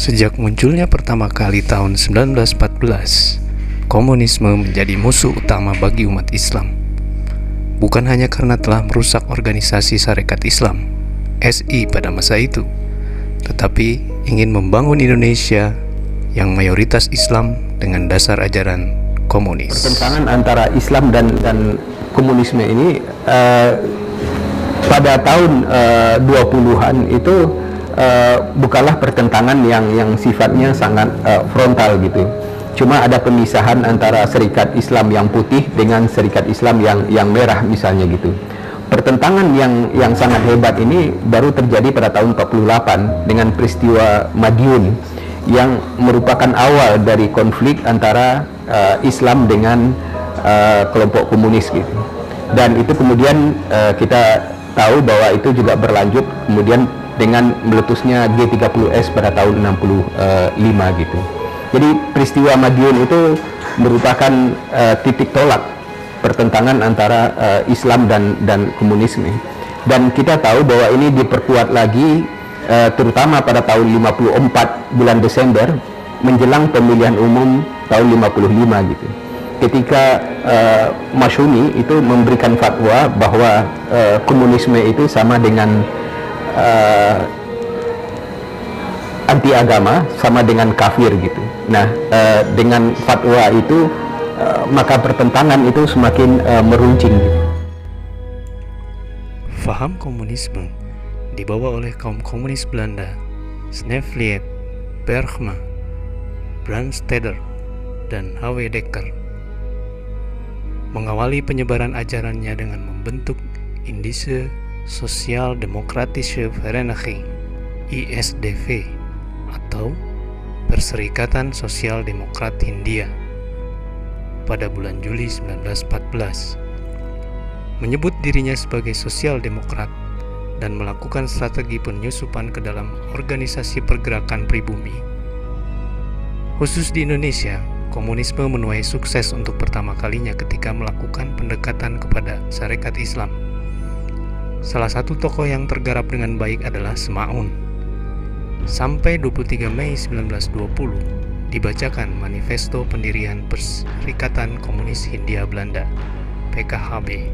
Sejak munculnya pertama kali tahun 1914, komunisme menjadi musuh utama bagi umat Islam. Bukan hanya karena telah merusak organisasi Sarekat Islam (SI) pada masa itu, tetapi ingin membangun Indonesia yang mayoritas Islam dengan dasar ajaran komunis. Pertentangan antara Islam dan dan komunisme ini uh, pada tahun uh, 20-an itu uh, bukanlah pertentangan yang yang sifatnya sangat uh, frontal gitu. Cuma ada pemisahan antara Serikat Islam yang putih dengan Serikat Islam yang yang merah misalnya gitu. Pertentangan yang yang sangat hebat ini baru terjadi pada tahun 48 dengan peristiwa Madiun yang merupakan awal dari konflik antara uh, Islam dengan uh, kelompok komunis gitu. Dan itu kemudian uh, kita tahu bahwa itu juga berlanjut kemudian dengan meletusnya G30S pada tahun 65 gitu. Jadi peristiwa Madiun itu merupakan uh, titik tolak pertentangan antara uh, Islam dan dan komunisme. Dan kita tahu bahwa ini diperkuat lagi uh, terutama pada tahun 54 bulan Desember menjelang pemilihan umum tahun 55 gitu. Ketika uh, Masyumi itu memberikan fatwa bahwa uh, komunisme itu sama dengan uh, anti agama sama dengan kafir gitu. Nah, uh, dengan fatwa itu uh, maka pertentangan itu semakin uh, meruncing. Gitu. Faham komunisme dibawa oleh kaum komunis Belanda, Snevliet, Bergma, Brandsteder, dan H.W. Dekker. Mengawali penyebaran ajarannya dengan membentuk Indische Sozialdemokratische Vereniging ISDV atau Perserikatan Sosial Demokrat Hindia pada bulan Juli 1914. Menyebut dirinya sebagai sosial demokrat dan melakukan strategi penyusupan ke dalam organisasi pergerakan pribumi. Khusus di Indonesia, komunisme menuai sukses untuk pertama kalinya ketika melakukan pendekatan kepada syarikat Islam Salah satu tokoh yang tergarap dengan baik adalah Semaun. Sampai 23 Mei 1920 dibacakan Manifesto Pendirian Perserikatan Komunis Hindia Belanda PKHB.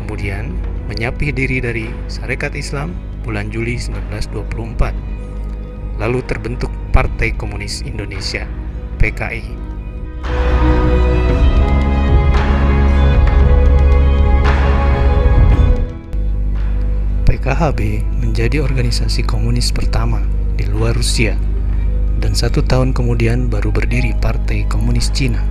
Kemudian menyapih diri dari Sarekat Islam bulan Juli 1924. Lalu terbentuk Partai Komunis Indonesia PKI. PKHB menjadi organisasi komunis pertama di luar Rusia dan satu tahun kemudian baru berdiri Partai Komunis Cina.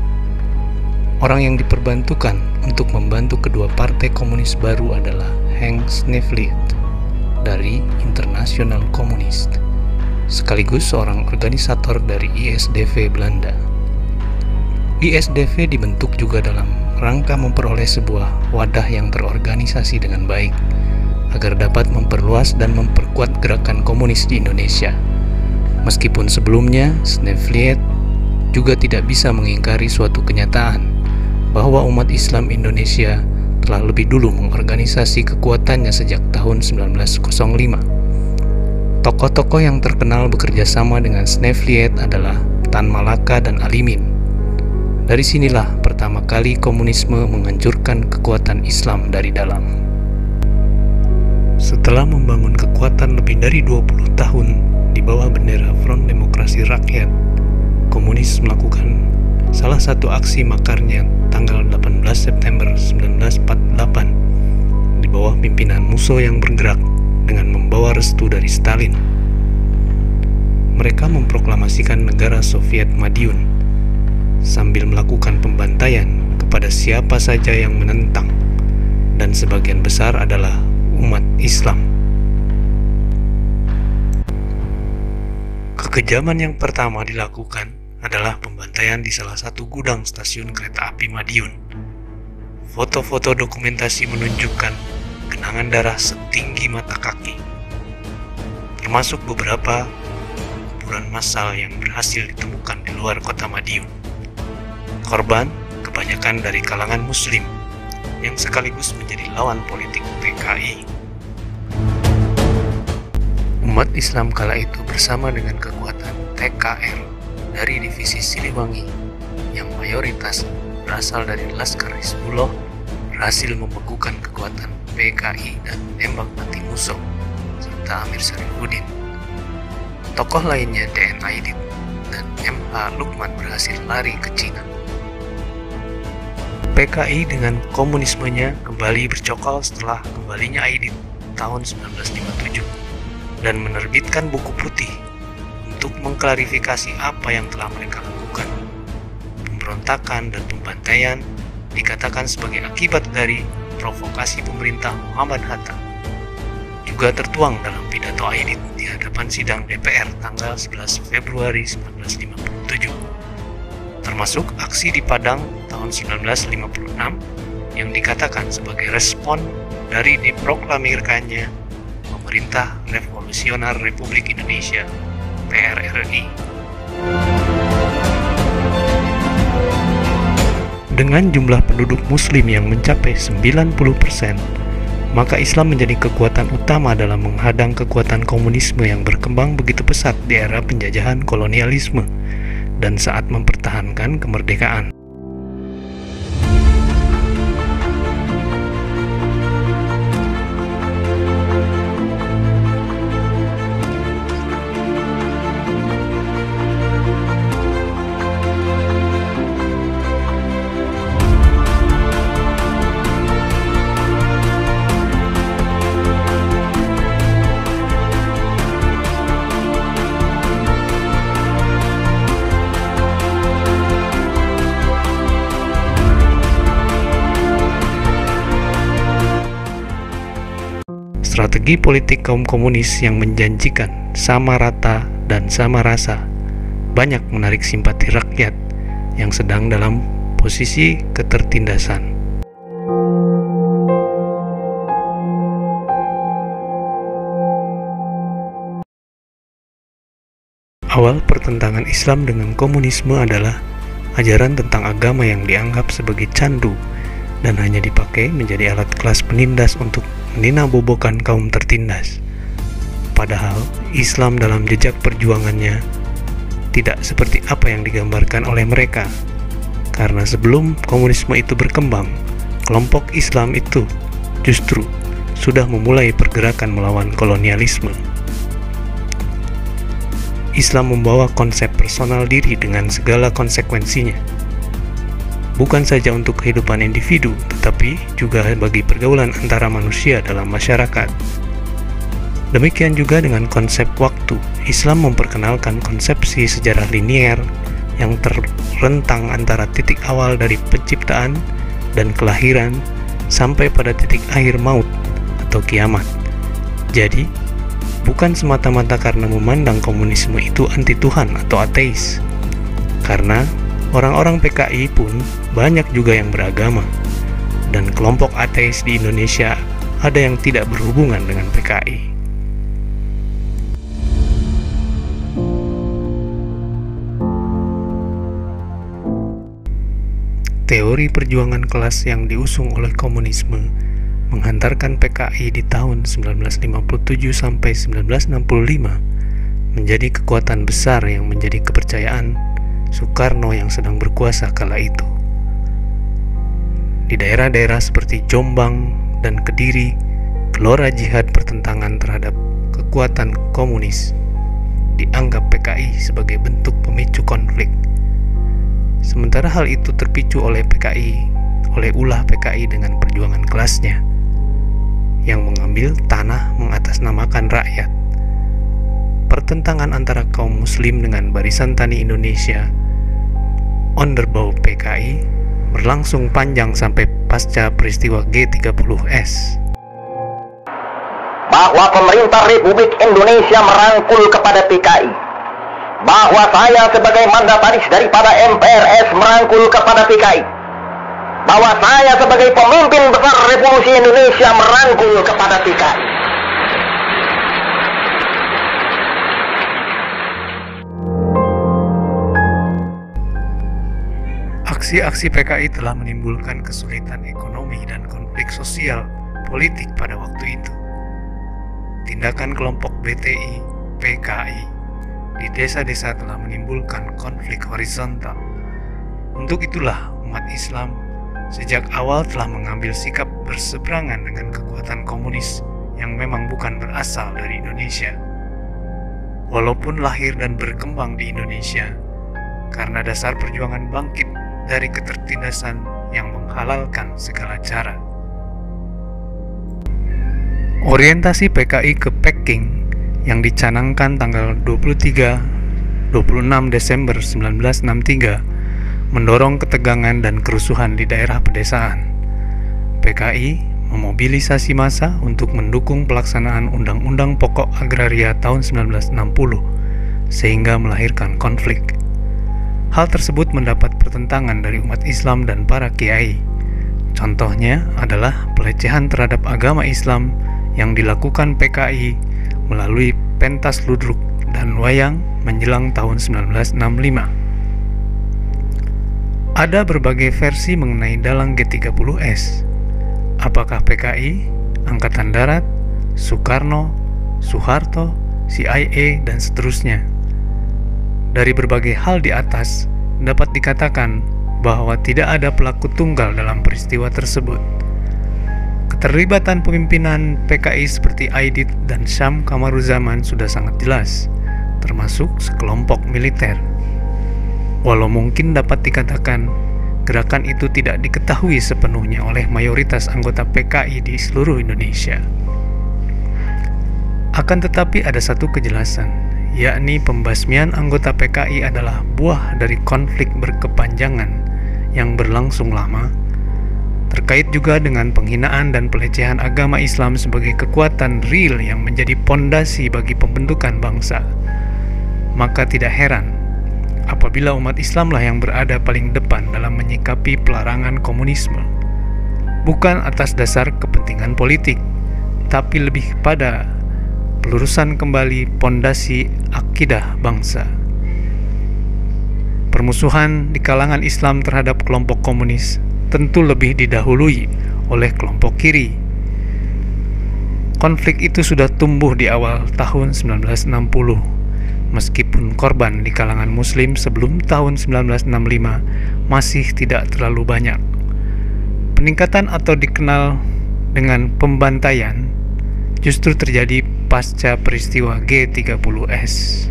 Orang yang diperbantukan untuk membantu kedua partai komunis baru adalah Henk Snevliet dari Internasional Komunis, sekaligus seorang organisator dari ISDV Belanda. ISDV dibentuk juga dalam rangka memperoleh sebuah wadah yang terorganisasi dengan baik agar dapat memperluas dan memperkuat gerakan komunis di Indonesia. Meskipun sebelumnya Snevliet juga tidak bisa mengingkari suatu kenyataan bahwa umat Islam Indonesia telah lebih dulu mengorganisasi kekuatannya sejak tahun 1905. Tokoh-tokoh yang terkenal bekerja sama dengan Snevliet adalah Tan Malaka dan Alimin. Dari sinilah pertama kali komunisme menghancurkan kekuatan Islam dari dalam. Setelah membangun kekuatan lebih dari 20 tahun di bawah bendera Front Demokrasi Rakyat, komunis melakukan salah satu aksi makarnya tanggal 18 September 1948 di bawah pimpinan Musso yang bergerak dengan membawa restu dari Stalin. Mereka memproklamasikan negara Soviet Madiun sambil melakukan pembantaian kepada siapa saja yang menentang dan sebagian besar adalah umat Islam. Kekejaman yang pertama dilakukan adalah pembantaian di salah satu gudang stasiun kereta api Madiun. Foto-foto dokumentasi menunjukkan genangan darah setinggi mata kaki, termasuk beberapa kuburan massal yang berhasil ditemukan di luar kota Madiun. Korban kebanyakan dari kalangan Muslim yang sekaligus menjadi lawan politik PKI. Umat Islam kala itu bersama dengan kekuatan TKR dari divisi Siliwangi yang mayoritas berasal dari Laskar Hizbullah berhasil membekukan kekuatan PKI dan menembak mati musuh serta Amir Sarifuddin. Tokoh lainnya DN Aidit dan MH Lukman berhasil lari ke Cina. PKI dengan komunismenya kembali bercokol setelah kembalinya Aidit tahun 1957 dan menerbitkan buku putih untuk mengklarifikasi apa yang telah mereka lakukan. Pemberontakan dan pembantaian dikatakan sebagai akibat dari provokasi pemerintah Muhammad Hatta. Juga tertuang dalam pidato Aidit di hadapan sidang DPR tanggal 11 Februari 1957 termasuk aksi di Padang tahun 1956 yang dikatakan sebagai respon dari diproklamirkannya Pemerintah Revolusioner Republik Indonesia PRRI. Dengan jumlah penduduk muslim yang mencapai 90%, maka Islam menjadi kekuatan utama dalam menghadang kekuatan komunisme yang berkembang begitu pesat di era penjajahan kolonialisme dan saat mempertahankan kemerdekaan. Strategi politik kaum komunis yang menjanjikan sama rata dan sama rasa banyak menarik simpati rakyat yang sedang dalam posisi ketertindasan. Awal pertentangan Islam dengan komunisme adalah ajaran tentang agama yang dianggap sebagai candu dan hanya dipakai menjadi alat kelas penindas untuk Nina bobokan kaum tertindas. Padahal Islam dalam jejak perjuangannya tidak seperti apa yang digambarkan oleh mereka. Karena sebelum komunisme itu berkembang, kelompok Islam itu justru sudah memulai pergerakan melawan kolonialisme. Islam membawa konsep personal diri dengan segala konsekuensinya bukan saja untuk kehidupan individu, tetapi juga bagi pergaulan antara manusia dalam masyarakat. Demikian juga dengan konsep waktu. Islam memperkenalkan konsepsi sejarah linier yang terrentang antara titik awal dari penciptaan dan kelahiran sampai pada titik akhir maut atau kiamat. Jadi, bukan semata-mata karena memandang komunisme itu anti Tuhan atau ateis. Karena Orang-orang PKI pun banyak juga yang beragama, dan kelompok ateis di Indonesia ada yang tidak berhubungan dengan PKI. Teori perjuangan kelas yang diusung oleh komunisme menghantarkan PKI di tahun 1957 sampai 1965 menjadi kekuatan besar yang menjadi kepercayaan Soekarno yang sedang berkuasa kala itu. Di daerah-daerah seperti Jombang dan Kediri, gelora jihad pertentangan terhadap kekuatan komunis dianggap PKI sebagai bentuk pemicu konflik. Sementara hal itu terpicu oleh PKI, oleh ulah PKI dengan perjuangan kelasnya yang mengambil tanah mengatasnamakan rakyat. Pertentangan antara kaum muslim dengan barisan tani Indonesia Onderbau PKI berlangsung panjang sampai pasca peristiwa G30S. Bahwa pemerintah Republik Indonesia merangkul kepada PKI. Bahwa saya sebagai mandataris daripada MPRS merangkul kepada PKI. Bahwa saya sebagai pemimpin besar Revolusi Indonesia merangkul kepada PKI. Aksi-aksi PKI telah menimbulkan kesulitan ekonomi dan konflik sosial politik pada waktu itu. tindakan kelompok BTI, PKI di desa-desa telah menimbulkan konflik horizontal. Untuk itulah umat Islam sejak awal telah mengambil sikap berseberangan dengan kekuatan komunis yang memang bukan berasal dari Indonesia. Walaupun lahir dan berkembang di Indonesia, karena dasar perjuangan bangkit dari ketertindasan yang menghalalkan segala cara. Orientasi PKI ke Peking yang dicanangkan tanggal 23 26 Desember 1963 mendorong ketegangan dan kerusuhan di daerah pedesaan. PKI memobilisasi massa untuk mendukung pelaksanaan Undang-Undang Pokok Agraria tahun 1960 sehingga melahirkan konflik. Hal tersebut mendapat pertentangan dari umat Islam dan para kiai. Contohnya adalah pelecehan terhadap agama Islam yang dilakukan PKI melalui pentas ludruk dan wayang menjelang tahun 1965. Ada berbagai versi mengenai dalang G30S. Apakah PKI, Angkatan Darat, Soekarno, Soeharto, CIA, dan seterusnya. Dari berbagai hal di atas, dapat dikatakan bahwa tidak ada pelaku tunggal dalam peristiwa tersebut. Keterlibatan pemimpinan PKI seperti Aidit dan Syam Kamaruzaman sudah sangat jelas, termasuk sekelompok militer. Walau mungkin dapat dikatakan gerakan itu tidak diketahui sepenuhnya oleh mayoritas anggota PKI di seluruh Indonesia. Akan tetapi ada satu kejelasan, yakni pembasmian anggota PKI adalah buah dari konflik berkepanjangan yang berlangsung lama, terkait juga dengan penghinaan dan pelecehan agama Islam sebagai kekuatan real yang menjadi pondasi bagi pembentukan bangsa. Maka tidak heran apabila umat Islamlah yang berada paling depan dalam menyikapi pelarangan komunisme, bukan atas dasar kepentingan politik, tapi lebih pada pelurusan kembali pondasi akidah bangsa. Permusuhan di kalangan Islam terhadap kelompok komunis tentu lebih didahului oleh kelompok kiri. Konflik itu sudah tumbuh di awal tahun 1960 meskipun korban di kalangan muslim sebelum tahun 1965 masih tidak terlalu banyak. Peningkatan atau dikenal dengan pembantaian justru terjadi pasca peristiwa G30S.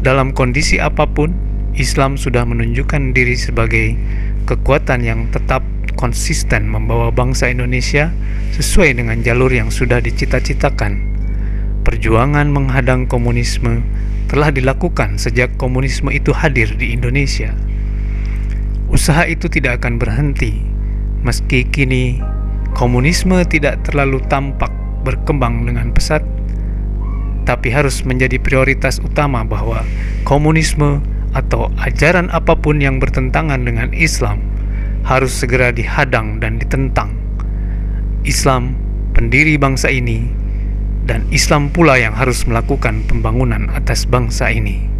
Dalam kondisi apa pun, Islam sudah menunjukkan diri sebagai kekuatan yang tetap konsisten membawa bangsa Indonesia sesuai dengan jalur yang sudah dicita-citakan Perjuangan menghadang komunisme telah dilakukan sejak komunisme itu hadir di Indonesia. Usaha itu tidak akan berhenti, meski kini komunisme tidak terlalu tampak berkembang dengan pesat, tapi harus menjadi prioritas utama bahwa komunisme atau ajaran apa pun yang bertentangan dengan Islam harus segera dihadang dan ditentang. Islam, pendiri bangsa ini, dan Islam pula yang harus melakukan pembangunan atas bangsa ini.